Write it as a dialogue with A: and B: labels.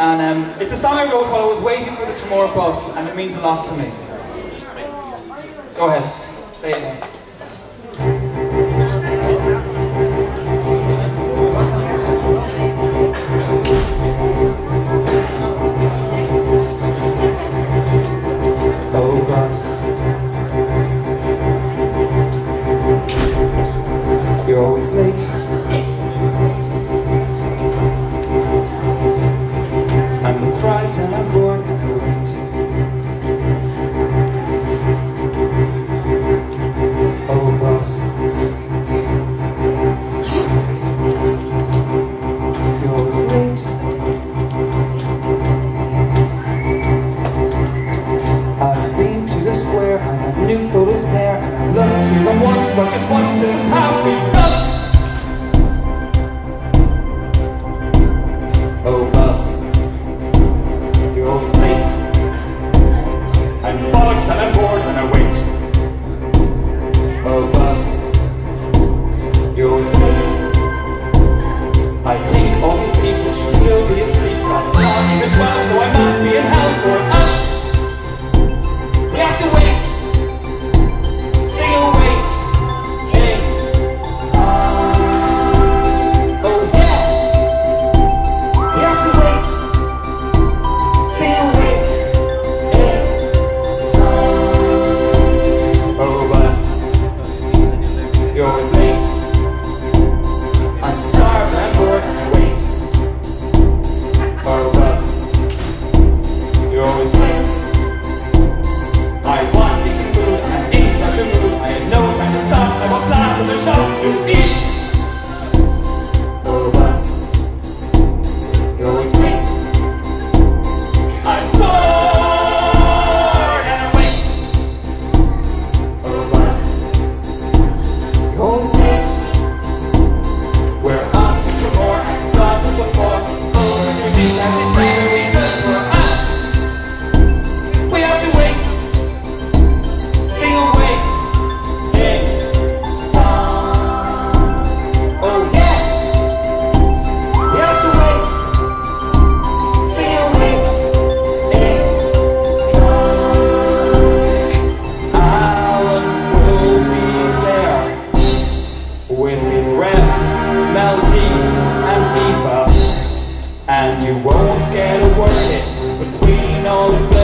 A: And um, it's a song I wrote while I was waiting for the Tramore bus, and it means a lot to me. Go ahead, play it. Oh, bus. You're always late. I'm bollocks and I'm bored and I wait. Of us, yours is. I melody and diva And you won't get a word in between all the